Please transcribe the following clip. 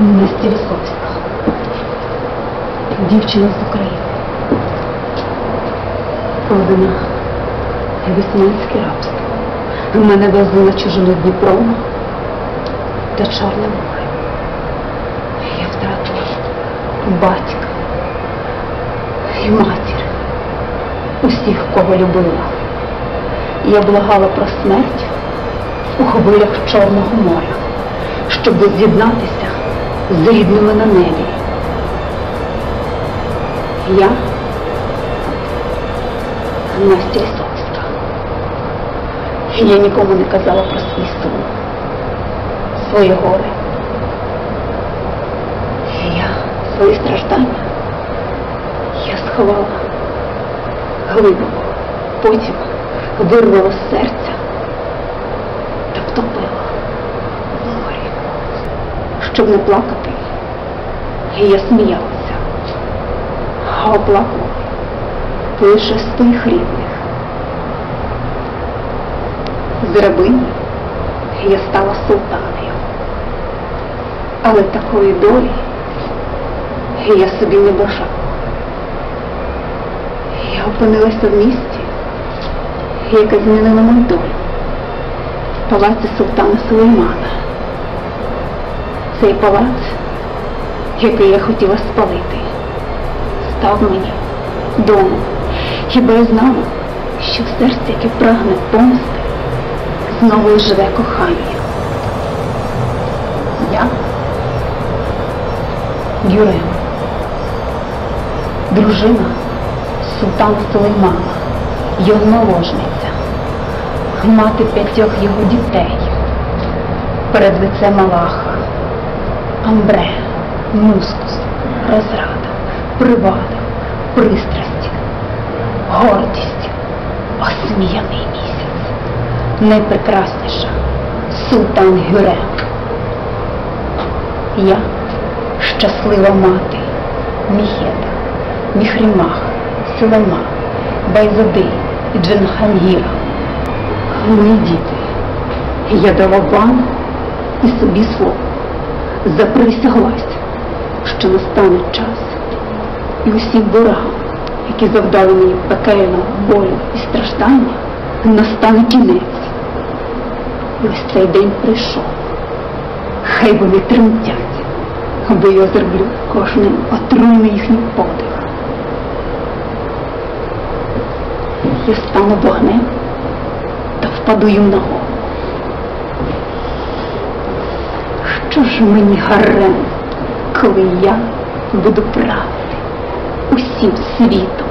Настя Лісовська. Дівчина з України. Родина Весьманське рабство. Мене везли на чужину Дніпро та Чорне море. Я втратила батька і матір, усіх, кого любила. Я благала про смерть у хвилях Чорного моря, щоб з'єднатися з рідними на небі. Я Настя Лісовська. Я нікому не казала про свій сум, свої гори. Я свої страждання я сховала глибоко, потім вирвала з серця та втопила. Щоб не плакати, я сміялася, а оплакувала лише з тих рідних. З рабині я стала султаною, але такої долі я собі не бажала. Я опинилася в місті, яке змінило мою долю. В палаці султана Сулеймана. Цей палац, який я хотіла спалити, став мені домом. Хіба я знала, що в серці, яке прагне помсти, знову живе кохання. Я? Гюрем, дружина султана Сулеймана, його наложниця, мати п'ятьох його дітей, перед лицем Аллаха, амбре, мускус, розрада, привада, пристрасть, гордість, осміяний місяць, найпрекрасніша султан Гюрем. Я щаслива мати, Міхета, Міхрімах, Сулейма, Байзади і Джанхангіра. Мої діти, я дала вам і собі слово, заприсяглась, що настане час, і усім ворогам, які завдали мені пекельного болю і страждання, настане кінець. І ось цей день прийшов. Хай вони тремтять, бо я зроблю кожним отруйний їхній подих. Я стану вогнем та впаду їм на голову. Що ж мені гарем, коли я буду правити усім світом?